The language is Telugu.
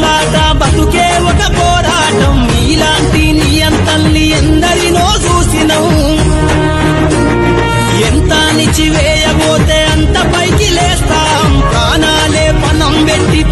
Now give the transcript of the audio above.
కొట్లాట బతుకే ఒక పోరాటం. నీలాంటి నియంతల్ని ఎందరినో చూసినవు ఎంత నిచివేయబోతే అంత పైకి లేస్తాం. ప్రాణాలే పనం పెట్టి